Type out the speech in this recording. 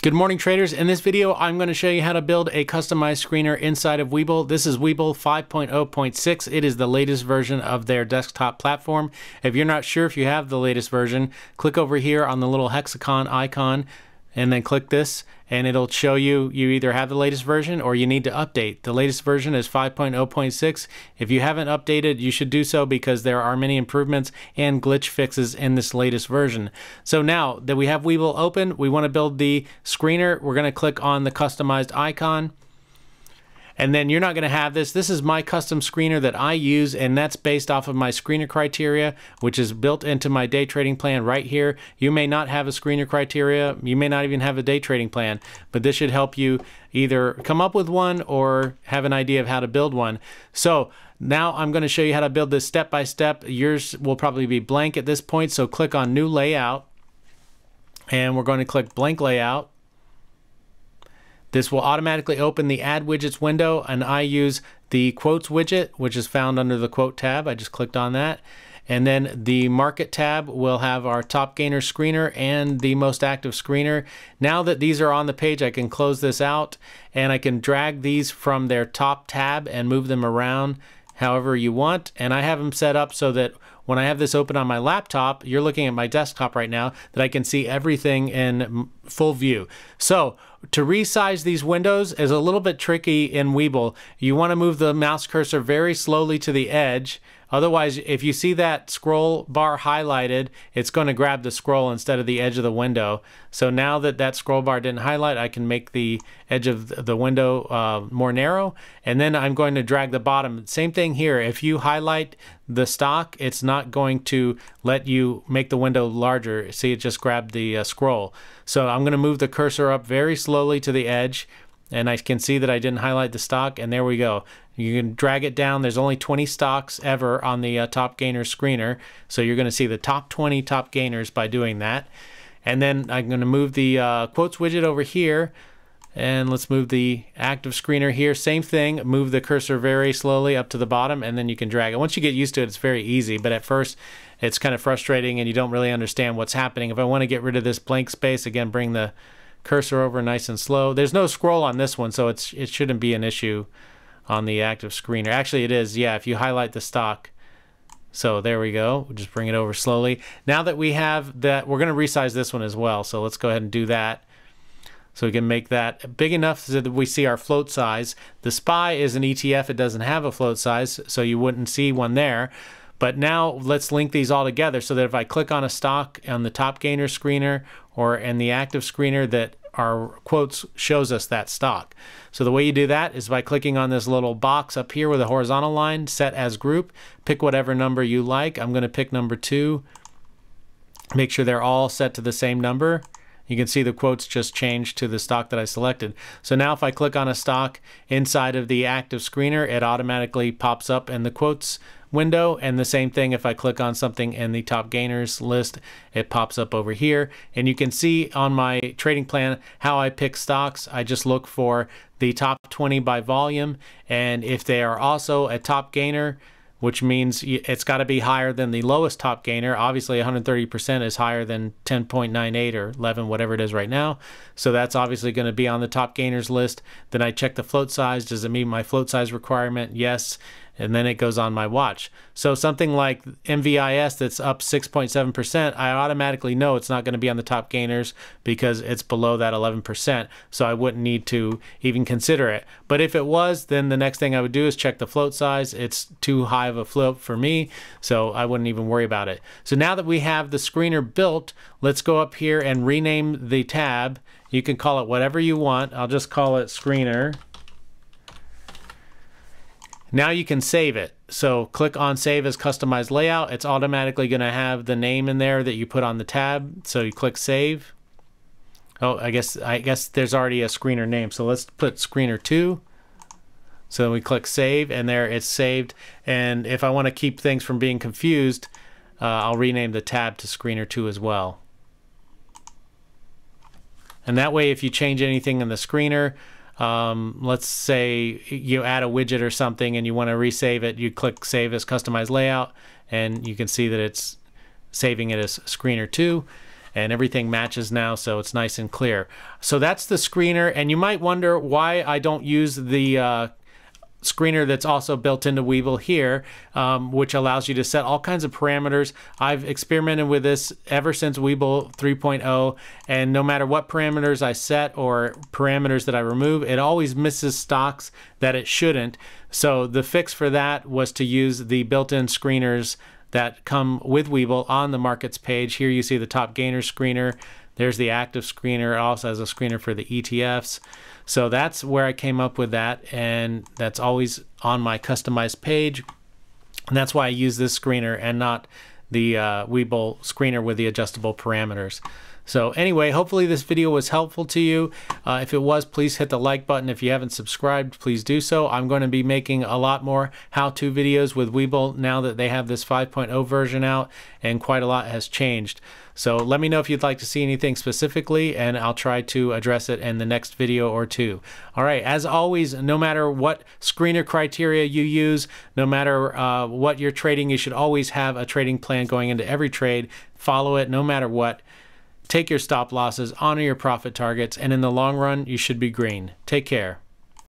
Good morning traders. In this video, I'm going to show you how to build a customized screener inside of Webull. This is Webull 5.0.6. It is the latest version of their desktop platform. If you're not sure if you have the latest version, click over here on the little hexagon icon and then click this and it'll show you you either have the latest version or you need to update. The latest version is 5.0.6. If you haven't updated, you should do so because there are many improvements and glitch fixes in this latest version. So now that we have Webull open, we want to build the screener. We're going to click on the customized icon and then you're not going to have this. This is my custom screener that I use, and that's based off of my screener criteria, which is built into my day trading plan right here. You may not have a screener criteria. You may not even have a day trading plan, but this should help you either come up with one or have an idea of how to build one. So now I'm going to show you how to build this step by step. Yours will probably be blank at this point, so click on New Layout, and we're going to click Blank Layout this will automatically open the Add Widgets window, and I use the Quotes widget, which is found under the Quote tab. I just clicked on that. And then the Market tab will have our Top Gainer screener and the Most Active screener. Now that these are on the page, I can close this out, and I can drag these from their top tab and move them around however you want. And I have them set up so that when I have this open on my laptop, you're looking at my desktop right now, that I can see everything in full view. So to resize these windows is a little bit tricky in Webull. You want to move the mouse cursor very slowly to the edge Otherwise, if you see that scroll bar highlighted, it's going to grab the scroll instead of the edge of the window. So now that that scroll bar didn't highlight, I can make the edge of the window uh, more narrow. And then I'm going to drag the bottom. Same thing here. If you highlight the stock, it's not going to let you make the window larger. See, it just grabbed the uh, scroll. So I'm going to move the cursor up very slowly to the edge and I can see that I didn't highlight the stock and there we go. You can drag it down. There's only 20 stocks ever on the uh, top gainer screener. So you're going to see the top 20 top gainers by doing that. And then I'm going to move the uh, quotes widget over here and let's move the active screener here. Same thing, move the cursor very slowly up to the bottom and then you can drag it. Once you get used to it, it's very easy, but at first it's kind of frustrating and you don't really understand what's happening. If I want to get rid of this blank space, again, bring the cursor over nice and slow. There's no scroll on this one, so it's it shouldn't be an issue on the active screener. Actually, it is. Yeah, if you highlight the stock. So there we go. We'll just bring it over slowly. Now that we have that, we're going to resize this one as well. So let's go ahead and do that. So we can make that big enough so that we see our float size. The SPY is an ETF. It doesn't have a float size, so you wouldn't see one there. But now let's link these all together so that if I click on a stock on the top gainer screener or in the active screener that our quotes shows us that stock. So the way you do that is by clicking on this little box up here with a horizontal line, set as group, pick whatever number you like. I'm going to pick number two. Make sure they're all set to the same number. You can see the quotes just changed to the stock that I selected. So now if I click on a stock inside of the active screener, it automatically pops up in the quotes window. And the same thing if I click on something in the top gainers list, it pops up over here. And you can see on my trading plan how I pick stocks. I just look for the top 20 by volume. And if they are also a top gainer, which means it's got to be higher than the lowest top gainer. Obviously, 130% is higher than 10.98 or 11, whatever it is right now. So that's obviously going to be on the top gainers list. Then I check the float size. Does it meet my float size requirement? Yes and then it goes on my watch. So something like MVIS that's up 6.7%, I automatically know it's not going to be on the top gainers because it's below that 11%. So I wouldn't need to even consider it. But if it was, then the next thing I would do is check the float size. It's too high of a float for me, so I wouldn't even worry about it. So now that we have the screener built, let's go up here and rename the tab. You can call it whatever you want. I'll just call it screener. Now you can save it. So click on save as customized layout. It's automatically going to have the name in there that you put on the tab. So you click save. Oh, I guess I guess there's already a screener name. So let's put screener 2. So we click save and there it's saved. And if I want to keep things from being confused, uh, I'll rename the tab to screener 2 as well. And that way if you change anything in the screener, um, let's say you add a widget or something and you want to resave it, you click Save as Customized Layout, and you can see that it's saving it as Screener 2. and everything matches now so it's nice and clear. So that's the screener and you might wonder why I don't use the uh, screener that's also built into Webull here, um, which allows you to set all kinds of parameters. I've experimented with this ever since Webull 3.0, and no matter what parameters I set or parameters that I remove, it always misses stocks that it shouldn't. So the fix for that was to use the built-in screeners that come with Webull on the markets page. Here you see the top gainer screener. There's the active screener. It also has a screener for the ETFs. So that's where I came up with that, and that's always on my customized page. And that's why I use this screener and not the uh, Webull screener with the adjustable parameters. So anyway, hopefully this video was helpful to you. Uh, if it was, please hit the like button. If you haven't subscribed, please do so. I'm going to be making a lot more how-to videos with Webull now that they have this 5.0 version out and quite a lot has changed. So let me know if you'd like to see anything specifically and I'll try to address it in the next video or two. All right, as always, no matter what screener criteria you use, no matter uh, what you're trading, you should always have a trading plan going into every trade. Follow it no matter what. Take your stop losses, honor your profit targets, and in the long run, you should be green. Take care.